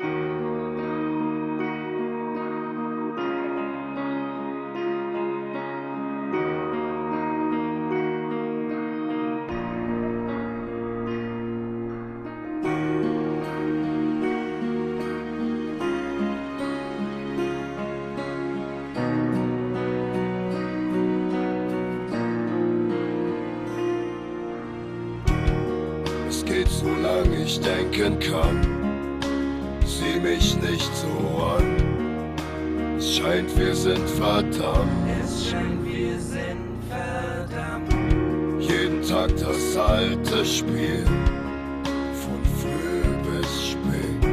Es geht so lang ich denken kann. Sieh mich nicht so an. Es scheint, wir sind verdammt. Es scheint, wir sind verdammt. Jeden Tag das alte Spiel. Von früh bis spät.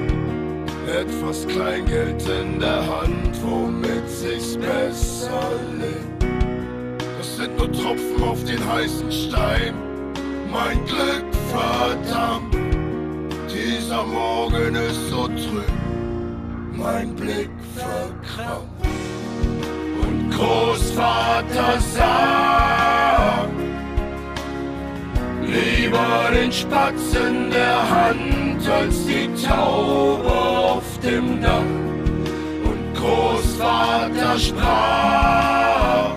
Etwas Kleingeld in der Hand, womit sich's besser lebt. Das sind nur Tropfen auf den heißen Stein. Mein Glück verdammt. Dieser Morgen ist so trüb. Mein Blick verkrampft. Und Großvater sagt, lieber den Spatz in der Hand als die Taube auf dem Dach. Und Großvater sprach,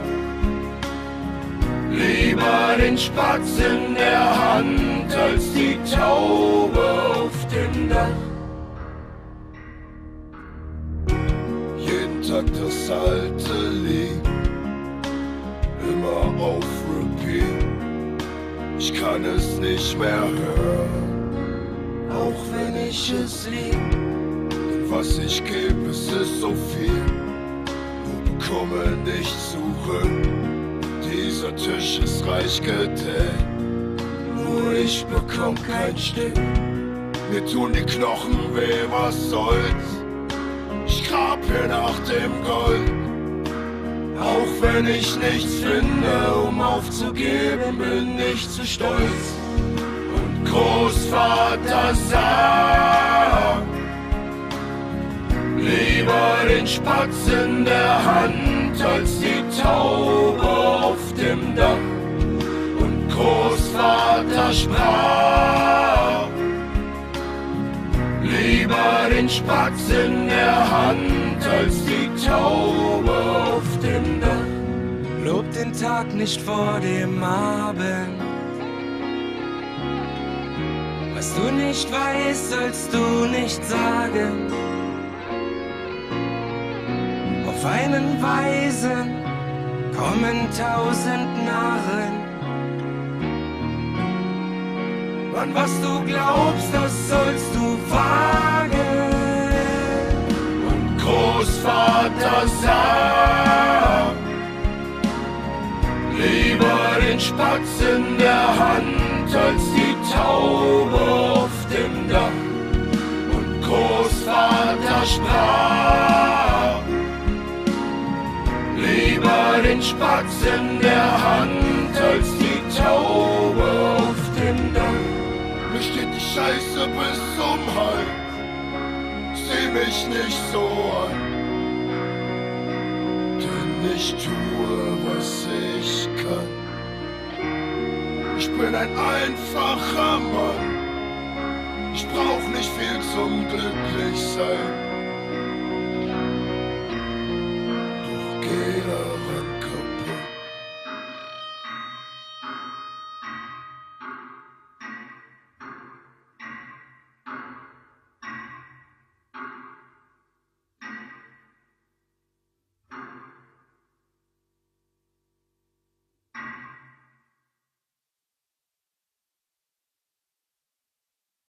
lieber den Spatz in der Hand als die Taube das alte Lied, immer auf Repeat. Ich kann es nicht mehr hören, auch wenn ich es lieb. Was ich gebe, es ist so viel, nur bekomme nichts zurück. Dieser Tisch ist reich gedeckt, nur ich bekomm kein Stück. Mir tun die Knochen weh, was soll's? Ich grab hier nach dem Gold. Auch wenn ich nichts finde, um aufzugeben, bin ich zu stolz. Und Großvater sagt, lieber den Spatz in der Hand als die Taube auf dem Dach. Und Großvater sprach, lieber den Spatz in der Hand als die Taube auf dem Dach. Lob den Tag nicht vor dem Abend. Was du nicht weißt, sollst du nicht sagen. Auf einen Weisen kommen tausend Narren. An was du glaubst, Sagt, lieber den Spatz in der Hand als die Taube auf dem Dach. Und Großvater sprach, lieber den Spatz in der Hand als die Taube auf dem Dach. Mir steht die Scheiße bis zum Hals, sieh mich nicht so an. Ich tue, was ich kann. Ich bin ein einfacher Mann. Ich brauch nicht viel zum Glücklichsein.